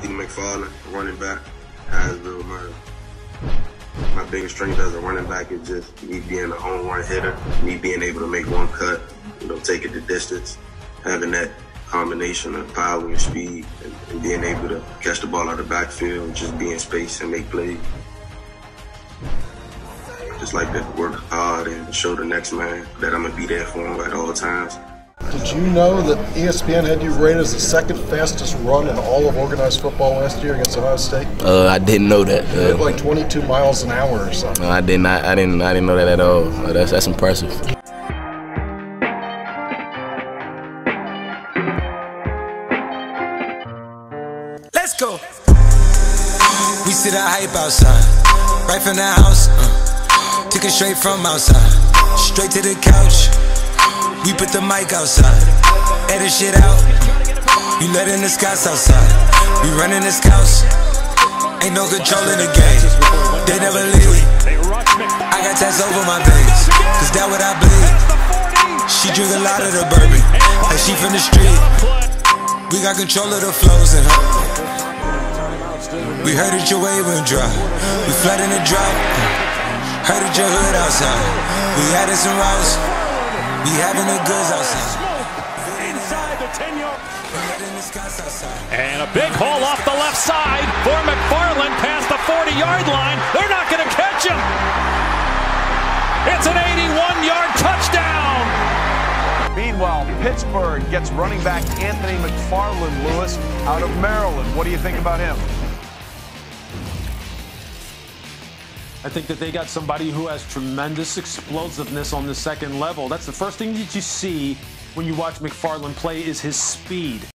Anthony McFarland, running back. Hyattsville, my my biggest strength as a running back is just me being a home run hitter, me being able to make one cut, you know, take it the distance, having that combination of power and speed, and, and being able to catch the ball out of the backfield, just be in space and make plays. Just like to work hard and show the next man that I'm gonna be there for him at all times. Did you know that ESPN had you rated as the second fastest run in all of organized football last year against Ohio State? Uh, I didn't know that. You had Uh, like 22 miles an hour or something. no, I did not. I didn't. I didn't know that at all. Uh, that's that's impressive. Let's go. We see the hype outside, right from the house. Uh, took it straight from outside, straight to the couch. We put the mic outside, edit shit out. You letting the scouts outside. We running the scouts. Ain't no control in the game. They never leave. I got tats over my veins, cause that what I bleed. She drink a lot of the bourbon, like she from the street. We got control of the flows in her. We heard that your wave went dry. We flooding the drought. Heard that your hood outside. We added some routes. We having the goods outside. Inside the 10 yard. Letting the scouts outside. And a big hole off the left side for McFarland past the 40 yard line. They're not going to catch him. It's an 81 yard touchdown. Meanwhile, Pittsburgh gets running back Anthony McFarland Lewis out of Maryland. What do you think about him? I think that they got somebody who has tremendous explosiveness on the second level. That's the first thing that you see when you watch McFarland play is his speed.